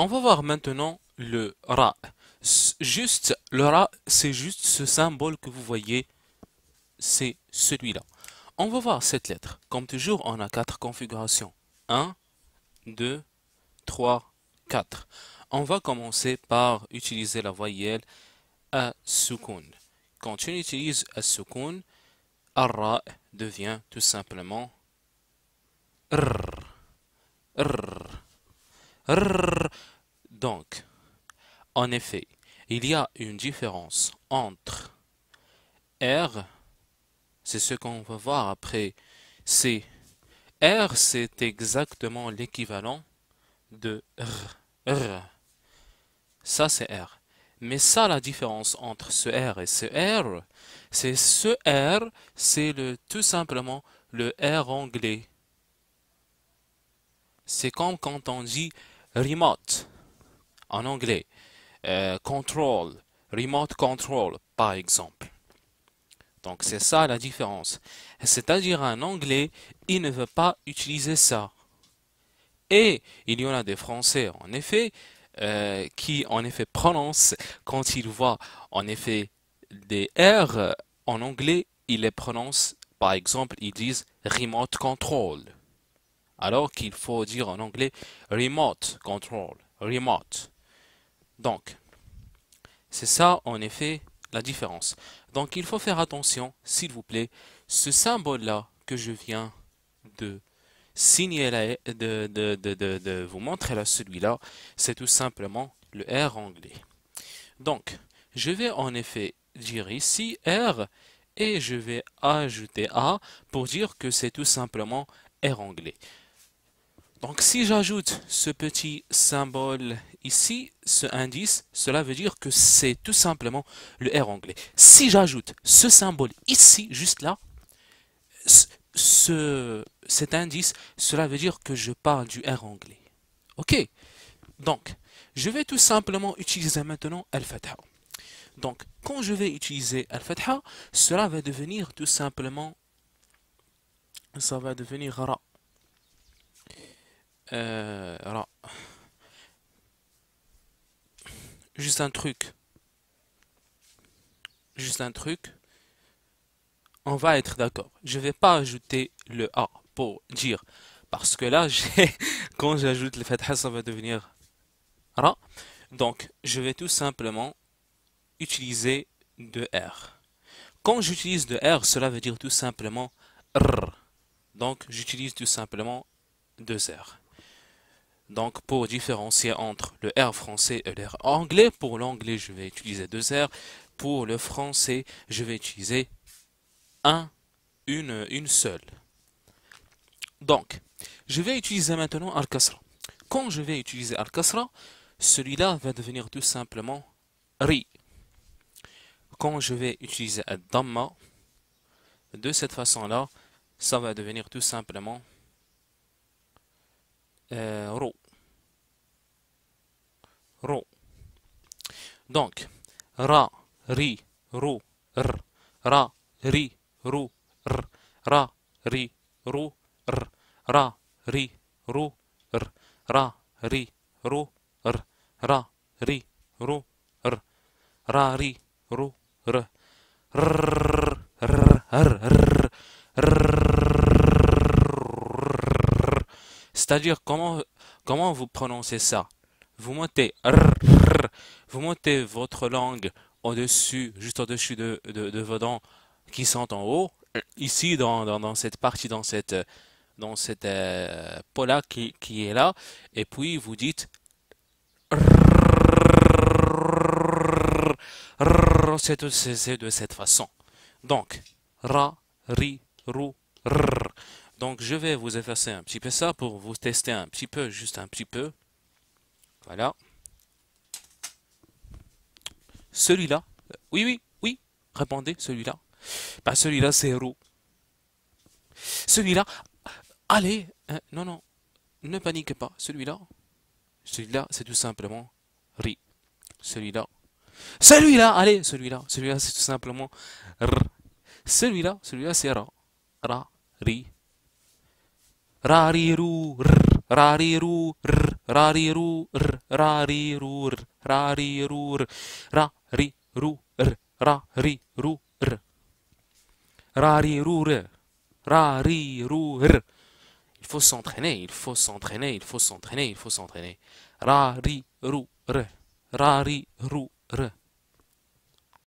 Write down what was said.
On va voir maintenant le Ra. Juste, le Ra, c'est juste ce symbole que vous voyez, c'est celui-là. On va voir cette lettre. Comme toujours, on a quatre configurations. 1, 2, 3, 4. On va commencer par utiliser la voyelle a sukun. Quand tu utilises a sukun, Ra devient tout simplement R. R. Donc, en effet, il y a une différence entre R, c'est ce qu'on va voir après, c'est R, c'est exactement l'équivalent de R. R. Ça, c'est R. Mais ça, la différence entre ce R et ce R, c'est ce R, c'est le tout simplement le R anglais. C'est comme quand on dit remote en anglais, euh, control, remote control par exemple. Donc c'est ça la différence. C'est-à-dire en anglais, il ne veut pas utiliser ça. Et il y en a des Français, en effet, euh, qui en effet prononcent quand ils voient en effet des R en anglais, ils les prononcent, par exemple, ils disent remote control. Alors qu'il faut dire en anglais remote control, remote. Donc, c'est ça en effet la différence. Donc il faut faire attention, s'il vous plaît, ce symbole-là que je viens de de, de, vous montrer là celui-là, c'est tout simplement le R anglais. Donc, je vais en effet dire ici R et je vais ajouter A pour dire que c'est tout simplement R anglais. Donc si j'ajoute ce petit symbole ici, ce indice, cela veut dire que c'est tout simplement le R anglais. Si j'ajoute ce symbole ici, juste là, ce, cet indice, cela veut dire que je parle du R anglais. Ok Donc, je vais tout simplement utiliser maintenant Al-Fatha. Donc, quand je vais utiliser Al-Fatha, cela va devenir tout simplement, ça va devenir Ra. Euh, juste un truc. Juste un truc. On va être d'accord. Je vais pas ajouter le A pour dire. Parce que là, quand j'ajoute le fatha, ça va devenir Ra. Donc, je vais tout simplement utiliser de R. Quand j'utilise de R, cela veut dire tout simplement R. Donc, j'utilise tout simplement deux R. Donc, pour différencier entre le R français et le R anglais, pour l'anglais, je vais utiliser deux R. Pour le français, je vais utiliser un, une, une seule. Donc, je vais utiliser maintenant Al-Kasra. Quand je vais utiliser Al-Kasra, celui-là va devenir tout simplement Ri. Quand je vais utiliser Al-Damma, de cette façon-là, ça va devenir tout simplement euh. Donc, ra, ri, ro, r, ra, ri, ro, r, ra, ri, ro, r, ra, ri, ro, r, ra, ri, ro, r, ra, ri, ro, r, ra, ri, ro, r, r, r, r, r, C'est-à-dire, comment, comment vous prononcez ça? Vous montez, vous montez votre langue au-dessus, juste au-dessus de, vos dents qui sont en haut. Ici, dans, cette partie, dans cette, dans euh, là qui, est là. Et puis, vous dites c'est de cette façon. Donc, ra, ri, rou. Donc je vais vous effacer un petit peu ça pour vous tester un petit peu, juste un petit peu. Voilà. Celui-là. Oui, oui, oui. Répondez, celui-là. Bah, celui-là, c'est roux. Celui-là. Allez. Hein, non, non. Ne paniquez pas. Celui-là. Celui-là, c'est tout simplement ri. Celui-là. Celui-là. Allez, celui-là. Celui-là, c'est tout simplement r. Celui-là, celui-là, c'est ra. Ra, ri, rariru, r, rariru, r, rariru, r, rariru, r, rariru, r, rariru, r, rariru, r, rariru, r, rariru, r. Il faut s'entraîner, il faut s'entraîner, il faut s'entraîner, il faut s'entraîner. Rariru, r, rariru, r.